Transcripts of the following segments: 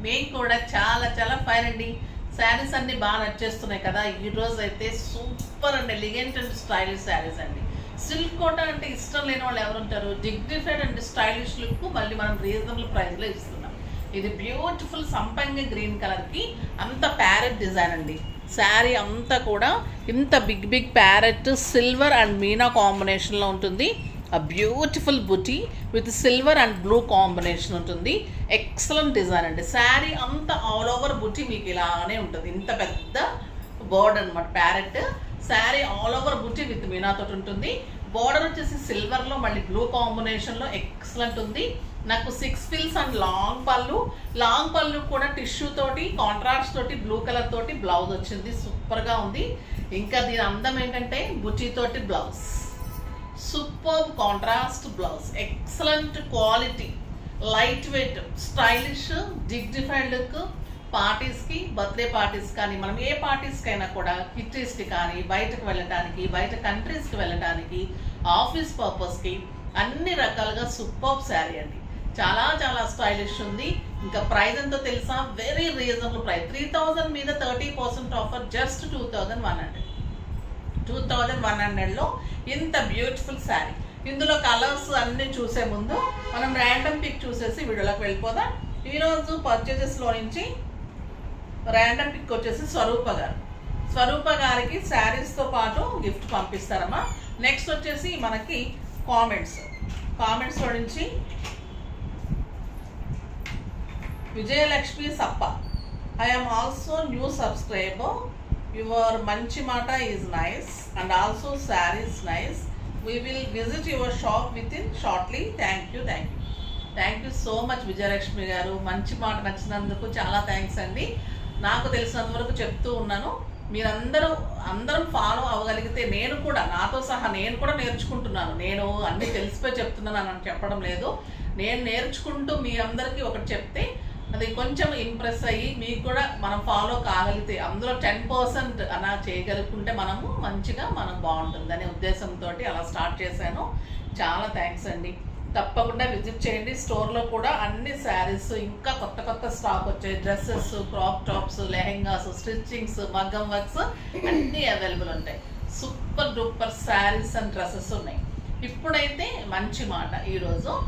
మేము కూడా చాలా చాలా ఫైన్ అండి. శారీస్ అన్ని బాగా నచ్చేస్తున్నాయి కదా. ఈ రోజు అయితే సూపర్ అండి. ఎలిగెంట్ అండ్ స్టైలిష్ శారీస్ అండి. సిల్క్ కోట అంటే ఇష్టం లేని వాళ్ళు ఎవరు ఉంటారు? డిగ్నిఫైడ్ అండ్ స్టైలిష్ లుక్ మళ్ళీ మనం రీజనబుల్ ప్రైస్లో ఇస్తున్నాం. ఇది బ్యూటిఫుల్ సంపంగి గ్రీన్ కలర్కి అంత ప్యారెట్ డిజైన్ అండి. శారీ అంతా కూడా ఇంత big big parrot silver and meena కాంబినేషన్లో ఉంటుంది. ఆ beautiful buti with silver and blue combination ఉంటుంది. ఎక్సలెంట్ డిజైన్ అండి. శారీ అంతా ఆల్ ఓవర్ బుటీ మీకు ఇలానే ఉంటుంది. ఇంత పెద్ద బోర్డ్ అనమాట parrot. Sari all over buti with మీనాతో ఉంటుంది. బోర్డర్ వచ్చేసి సిల్వర్లో మళ్ళీ బ్లూ కాంబినేషన్లో ఎక్సలెంట్ ఉంది. నాకు సిక్స్ ఫిల్స్ అండ్ లాంగ్ పళ్ళు. లాంగ్ పళ్ళు కూడా టిష్యూ తోటి కాంట్రాస్ట్ తోటి బ్లూ కలర్ తోటి బ్లౌజ్ వచ్చింది. సూపర్గా ఉంది. ఇంకా దీని అందం ఏంటంటే buti blouse super contrast blouse excellent quality lightweight stylish dignified look పార్టీస్కి బర్త్డే పార్టీస్ కానీ మనం ఏ పార్టీస్కి అయినా కూడా కిట్టీస్కి కానీ బయటకు వెళ్ళటానికి బయట కంట్రీస్కి వెళ్ళటానికి ఆఫీస్ పర్పస్కి అన్ని రకాలుగా సూపర్ శారీ అండి. చాలా చాలా స్టైలిష్ ఉంది. ఇంకా ప్రైస్ ఎంతో తెలుసా? Very reasonable price. Three thousand మీద thirty percent offer just two thousand one hundred. Two thousand one హండ్రెడ్లో ఇంత బ్యూటిఫుల్ శారీ. ఇందులో కలర్స్ అన్ని చూసే ముందు మనం ర్యాండమ్ పిక్ చూసేసి వీడియోలోకి వెళ్ళిపోదాం. ఈరోజు పర్చేజెస్లో నుంచి ర్యాండమ్ పిక్ వచ్చేసి స్వరూప గారు. స్వరూప గారికి శారీస్తో పాటు గిఫ్ట్ పంపిస్తారమ్మా. నెక్స్ట్ వచ్చేసి మనకి కామెంట్స్ కామెంట్స్లో నుంచి విజయలక్ష్మి సప్ప. I also new subscriber your మంచి మాట is nice and also saris nice we will visit your shop within shortly thank you thank you thank you so much Vijayalakshmi garu. మంచి మాట నచ్చినందుకు చాలా thanks అండి. నాకు తెలిసినంత వరకు చెప్తూ ఉన్నాను. మీరందరూ అందరం ఫాలో అవ్వగలిగితే నేను కూడా నాతో సహా నేను కూడా నేర్చుకుంటున్నాను. నేను అన్నీ తెలిసిపోయి చెప్తున్నాను అని చెప్పడం లేదు. నేను నేర్చుకుంటూ మీ అందరికీ ఒకటి చెప్తే అది కొంచెం ఇంప్రెస్ అయ్యి మీకు కూడా మనం ఫాలో కాగలిగితే అందులో టెన్ పర్సెంట్ అలా చేయగలుగుకుంటే మనము మంచిగా మనం బాగుంటుంది అనే ఉద్దేశంతో అలా స్టార్ట్ చేశాను. చాలా థ్యాంక్స్ అండి. తప్పకుండా విజిట్ చేయండి. స్టోర్లో కూడా అన్ని శారీస్ ఇంకా కొత్త కొత్త స్టాక్ వచ్చాయి. Dresses crop tops lehengas stitchings మగ్గం వర్క్స్ అన్నీ అవైలబుల్ ఉంటాయి. Super duper saris and dresses ఉన్నాయి. ఇప్పుడైతే మంచి మాట ఈరోజు.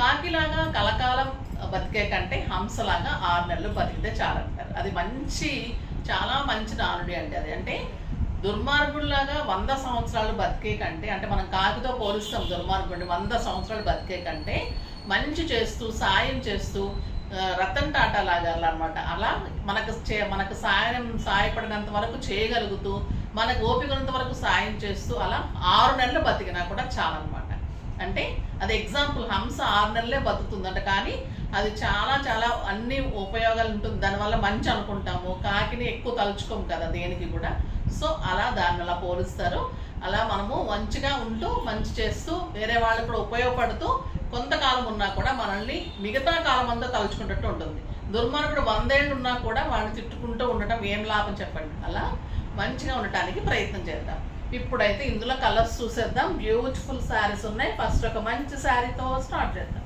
కాకిలాగా కలకాలం బతికే కంటే హంసలాగా ఆరు నెలలు బతికితే చాలంటారు. అది మంచి చాలా మంచి నానుడి అండి అది. అంటే దుర్మార్గుల్లాగా వంద సంవత్సరాలు బతికే కంటే అంటే మనం కాకితో పోలుస్తాం దుర్మార్గుడిని వంద సంవత్సరాలు బతికే కంటే మంచి చేస్తూ సాయం చేస్తూ రతన్ టాటా లాగాలి అనమాట అలా మనకు చే మనకు సాయం సాయపడినంత వరకు చేయగలుగుతూ మనకు ఓపికనంత వరకు సాయం చేస్తూ అలా ఆరు నెలలు బతికినా కూడా చాలన్నమాట. అంటే అది ఎగ్జాంపుల్ హంస ఆరు నెలలే బతుకుతుందంట కానీ అది చాలా చాలా అన్ని ఉపయోగాలు ఉంటుంది. దానివల్ల మంచి అనుకుంటాము. కాకిని ఎక్కువ తలుచుకోము కదా దేనికి కూడా. సో అలా దాన్ని అలా పోలుస్తారు. అలా మనము మంచిగా ఉంటూ మంచి చేస్తూ వేరే వాళ్ళకి కూడా ఉపయోగపడుతూ కొంతకాలం ఉన్నా కూడా మనల్ని మిగతా కాలం అంతా తలుచుకున్నట్టు ఉంటుంది. దుర్మార్గుడు వందేళ్ళు ఉన్నా కూడా వాళ్ళని తిట్టుకుంటూ ఉండటం ఏం లాభం చెప్పండి? అలా మంచిగా ఉండటానికి ప్రయత్నం చేద్దాం. ఇప్పుడైతే ఇందులో కలర్స్ చూసేద్దాం. బ్యూటిఫుల్ శారీస్ ఉన్నాయి. ఫస్ట్ ఒక మంచి శారీతో స్టార్ట్ చేద్దాం.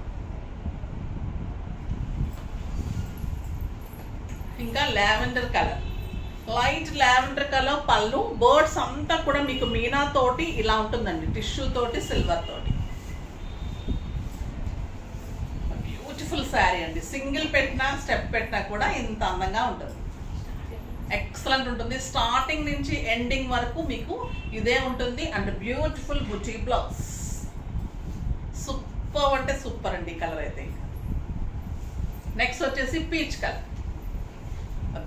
ఇంకా lavender colour. Light lavender colour పళ్ళు బర్డ్స్ అంతా కూడా మీకు మీనా తోటి ఇలా ఉంటుందండి. టిష్యూ తోటి సిల్వర్ తోటి. బ్యూటిఫుల్ శారీ అండి. సింగిల్ పెట్టినా స్టెప్ పెట్టినా కూడా ఇంత అందంగా ఉంటుంది. ఎక్సలెంట్ ఉంటుంది. స్టార్టింగ్ నుంచి ఎండింగ్ వరకు మీకు ఇదే ఉంటుంది. And beautiful buti blouse super అంటే సూపర్ అండి కలర్ అయితే నెక్స్ట్ వచ్చేసి peach colour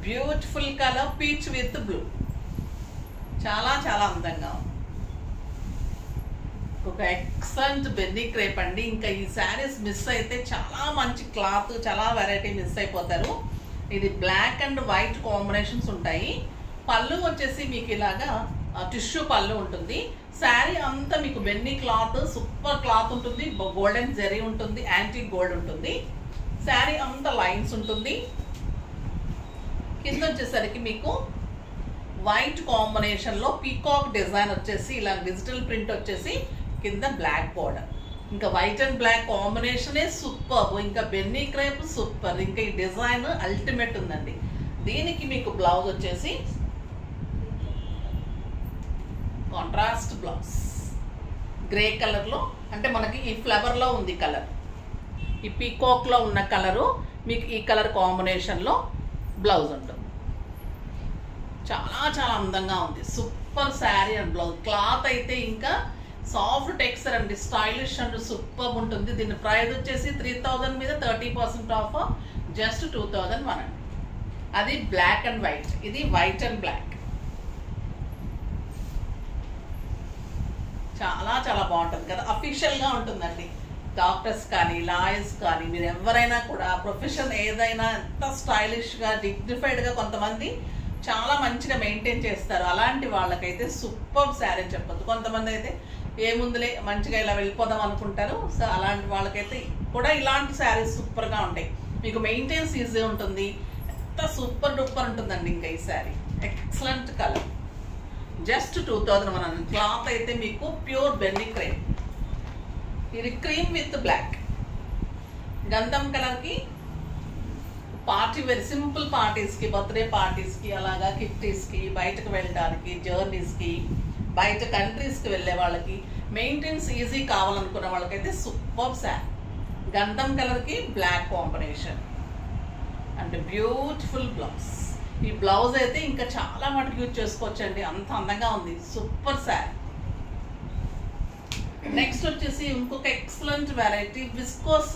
beautiful colour peach with blue చాలా చాలా అందంగా ఉంది. ఒక ఎక్సలెంట్ బెన్నీ క్రేప్ అండి. ఇంకా ఈ శారీస్ మిస్ అయితే చాలా మంచి క్లాత్ చాలా వెరైటీ మిస్ అయిపోతారు. ఇది బ్లాక్ అండ్ వైట్ కాంబినేషన్స్ ఉంటాయి. పళ్ళు వచ్చేసి మీకు ఇలాగా టిష్యూ పళ్ళు ఉంటుంది. శారీ అంతా మీకు బెన్నీ క్లాత్ సూపర్ క్లాత్ ఉంటుంది. గోల్డెన్ జెరీ ఉంటుంది యాంటీ గోల్డ్ ఉంటుంది. శారీ అంతా లైన్స్ ఉంటుంది. కింద వచ్చేసరికి మీకు వైట్ కాంబినేషన్లో పీకాక్ డిజైన్ వచ్చేసి ఇలా డిజిటల్ ప్రింట్ వచ్చేసి కింద బ్లాక్ బోర్డర్ ఇంకా వైట్ అండ్ బ్లాక్ కాంబినేషనే సూపర్ ఇంకా బెన్నీ క్రేప్ సూపర్ ఇంకా ఈ డిజైన్ అల్టిమేట్ ఉందండి. దీనికి మీకు బ్లౌజ్ వచ్చేసి కాంట్రాస్ట్ బ్లౌజ్ గ్రే కలర్లో అంటే మనకి ఈ ఫ్లవర్లో ఉంది కలర్ ఈ పీకాక్లో ఉన్న కలరు మీకు ఈ కలర్ కాంబినేషన్లో బ్లౌజ్ ఉంటుంది. చాలా చాలా అందంగా ఉంది. Super sari and blouse cloth అయితే ఇంకా సాఫ్ట్ టెక్స్చర్ అండి స్టైలిష్ అండ్ సూపర్ ఉంటుంది. దీని ప్రైస్ వచ్చేసి త్రీ థౌజండ్ మీద thirty percent off just two thousand one అండి అది బ్లాక్ అండ్ వైట్ ఇది వైట్ అండ్ బ్లాక్ చాలా చాలా బాగుంటుంది కదా. అఫీషియల్గా ఉంటుందండి. డాక్టర్స్ కానీ లాయర్స్ కానీ మీరు ఎవరైనా కూడా ప్రొఫెషన్ ఏదైనా ఎంత స్టైలిష్గా డిగ్నిఫైడ్గా కొంతమంది చాలా మంచిగా మెయింటైన్ చేస్తారు. అలాంటి వాళ్ళకైతే సూపర్ శారీ అని చెప్పొచ్చు కొంతమంది అయితే ఏముందులే మంచిగా ఇలా వెళ్ళిపోదాం అనుకుంటారు. సో అలాంటి వాళ్ళకైతే కూడా ఇలాంటి శారీస్ సూపర్గా ఉంటాయి. మీకు మెయింటెన్స్ ఈజీ ఉంటుంది. ఎంత సూపర్ డూపర్ ఉంటుందండి ఇంకా ఈ sari. Excellent colour just two thousand one hundred cloth అయితే మీకు ప్యూర్ బెన్నీ క్రీమ్ ఇది క్రీమ్ విత్ బ్లాక్ గంధం కలర్కి పార్టీ వేర్ సింపుల్ పార్టీస్కి బర్త్డే పార్టీస్కి అలాగా కిఫ్టీస్కి బయటకు వెళ్ళడానికి జర్నీస్కి బయట కంట్రీస్కి వెళ్ళే వాళ్ళకి మెయింటెన్స్ ఈజీ కావాలనుకున్న వాళ్ళకైతే సూపర్ శారీ గంధం కలర్కి black combination and beautiful blouse ఈ బ్లౌజ్ అయితే ఇంకా చాలా మటుకు యూజ్ చేసుకోవచ్చండి. అంత అందంగా ఉంది. సూపర్ శారీ నెక్స్ట్ వచ్చేసి ఇంకొక ఎక్సలెంట్ వెరైటీ విస్కోస్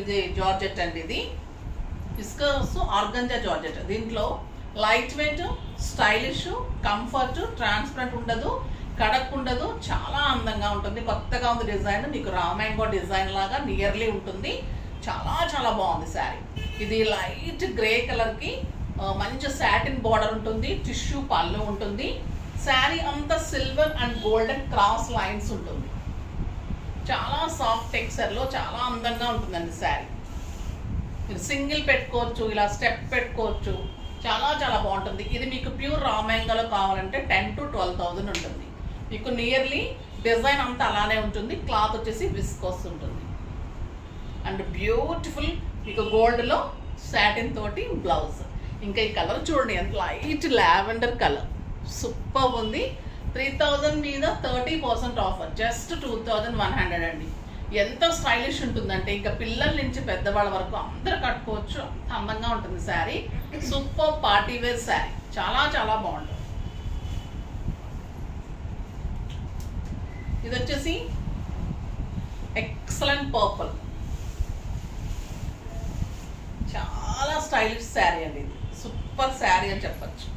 ఇది జార్జెట్ అండి ఇది. Viscose organza georgette. దీంట్లో light weight stylish comfort transparent ఉండదు కడక్ ఉండదు చాలా అందంగా ఉంటుంది. కొత్తగా ఉంది డిజైన్ మీకు రామాంగో డిజైన్ లాగా నియర్లీ ఉంటుంది. చాలా చాలా బాగుంది శారీ. ఇది లైట్ గ్రే కలర్కి మంచి సాటిన్ బార్డర్ ఉంటుంది టిష్యూ పళ్ళు ఉంటుంది. శారీ అంతా silver and golden cross lines ఉంటుంది. చాలా సాఫ్ట్ టెక్స్చర్లో చాలా అందంగా ఉంటుందండి శారీ. మీరు సింగిల్ పెట్టుకోవచ్చు ఇలా స్టెప్ పెట్టుకోవచ్చు చాలా చాలా బాగుంటుంది. ఇది మీకు ప్యూర్ రామాంగలో కావాలంటే టెన్ టు ట్వెల్వ్ థౌజండ్ ఉంటుంది. మీకు నియర్లీ డిజైన్ అంతా అలానే ఉంటుంది. క్లాత్ వచ్చేసి విస్కోస్ ఉంటుంది. అండ్ బ్యూటిఫుల్ మీకు గోల్డ్లో సాటిన్ తోటి బ్లౌజ్ ఇంకా ఈ కలర్ చూడండి ఎంత లైట్ లావెండర్ కలర్ సూపర్ ఉంది. త్రీ థౌజండ్ మీద thirty percent offer just two thousand one hundred అండి. ఎంత స్టైలిష్ ఉంటుందంటే ఇంకా పిల్లల నుంచి పెద్దవాళ్ళ వరకు అందరు కట్టుకోవచ్చు. అంత అందంగా ఉంటుంది sari. Super party wear sari. చాలా చాలా బాగుంటుంది. ఇది వచ్చేసి ఎక్సలెంట్ పర్పుల్. చాలా స్టైలిష్ శారీ అండి ఇది. సూపర్ శారీ అని చెప్పచ్చు.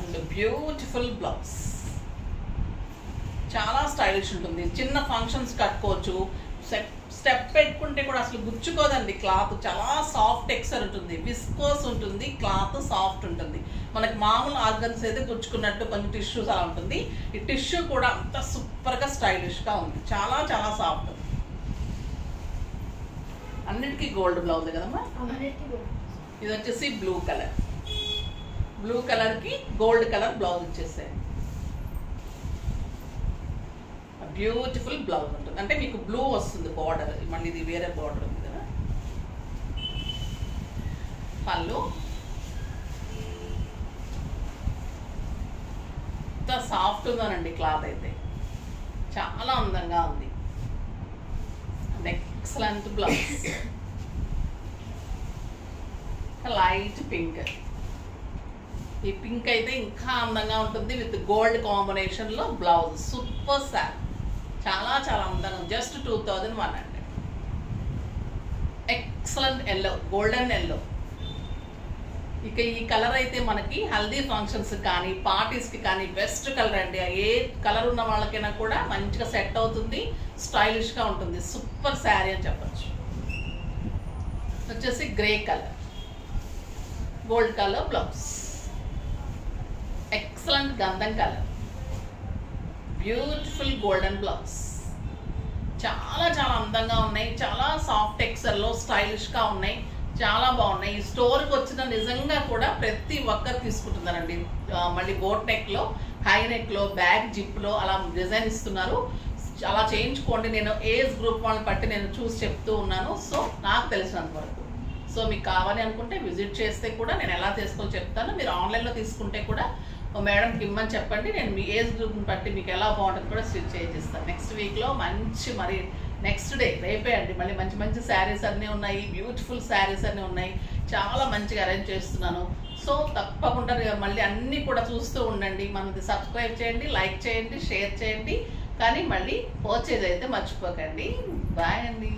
And beautiful blouse. చాలా స్టైలిష్ ఉంటుంది. చిన్న ఫంక్షన్స్ కట్టుకోవచ్చు. స్టెప్ పెట్టుకుంటే కూడా అసలు గుచ్చుకోదండి క్లాత్. చాలా సాఫ్ట్ టెక్స్చర్ ఉంటుంది. విస్కోస్ ఉంటుంది. క్లాత్ సాఫ్ట్ ఉంటుంది. మనకి మామూలు ఆర్గన్స్ అయితే గుచ్చుకున్నట్టు కొంచెం టిష్యూస్ అలా ఉంటుంది. ఈ టిష్యూ కూడా అంత సూపర్గా స్టైలిష్గా ఉంది. చాలా చాలా సాఫ్ట్ అన్నిటికీ గోల్డ్ బ్లౌజ్ కదమ్మా? ఇది వచ్చేసి బ్లూ కలర్ బ్లూ కలర్కి గోల్డ్ కలర్ బ్లౌజ్ వచ్చేసాయి బ్యూటిఫుల్ బ్లౌజ్ ఉంటుంది. అంటే మీకు బ్లూ వస్తుంది బార్డర్ మళ్ళీ ఇది వేరే బార్డర్ ఉంది కదా. పళ్ళు. ఎంత సాఫ్ట్ క్లాత్ అయితే. చాలా అందంగా ఉంది. ఎక్సలెంట్ బ్లౌజ్ లైట్ పింక్ ఈ పింక్ అయితే ఇంకా అందంగా ఉంటుంది. విత్ గోల్డ్ కాంబినేషన్లో బ్లౌజ్ సూపర్ శారీ చాలా చాలా అందంగా just two thousand one hundred excellent yellow golden yellow ఇక ఈ కలర్ అయితే మనకి హల్దీ ఫంక్షన్స్ కానీ పార్టీస్కి కానీ బెస్ట్ కలర్ అండి. ఏ కలర్ ఉన్న వాళ్ళకైనా కూడా మంచిగా సెట్ అవుతుంది స్టైలిష్గా ఉంటుంది. సూపర్ శారీ అని చెప్పచ్చు. వచ్చేసి grey colour gold colour blouse excellent గంధం కలర్ బ్యూటిఫుల్ గోల్డెన్ బ్లౌజ్. చాలా చాలా అందంగా ఉన్నాయి. చాలా సాఫ్ట్ టెక్స్చర్లో స్టైలిష్గా ఉన్నాయి. చాలా బాగున్నాయి. ఈ స్టోర్కి వచ్చిన నిజంగా కూడా ప్రతి ఒక్కరు తీసుకుంటున్నారండి. మళ్ళీ బోట్ నెక్లో హై నెక్లో బ్యాక్ జిప్లో అలా డిజైన్ ఇస్తున్నారు. అలా చేయించుకోండి. నేను ఏజ్ గ్రూప్ వాళ్ళని బట్టి నేను చూసి చెప్తూ ఉన్నాను. సో నాకు తెలిసినంత వరకు. సో మీకు కావాలి అనుకుంటే విజిట్ చేస్తే కూడా నేను ఎలా చేసుకో చెప్తాను మీరు ఆన్లైన్లో తీసుకుంటే కూడా ఓ మేడంకి ఇమ్మని చెప్పండి నేను మీ ఏజ్ గ్రూప్ని బట్టి మీకు ఎలా బాగుంటుంది కూడా స్టిచ్ చేయిస్తాను. నెక్స్ట్ వీక్లో మంచి మరి నెక్స్ట్ డే రేపే అండి మళ్ళీ మంచి మంచి శారీస్ అన్నీ ఉన్నాయి బ్యూటిఫుల్ శారీస్ అన్నీ ఉన్నాయి. చాలా మంచిగా అరేంజ్ చేస్తున్నాను. సో తప్పకుండా మళ్ళీ అన్నీ కూడా చూస్తూ ఉండండి. మనది సబ్స్క్రైబ్ చేయండి లైక్ చేయండి షేర్ చేయండి. కానీ మళ్ళీ పర్చేజ్ అయితే మర్చిపోకండి. బాయ్ అండి.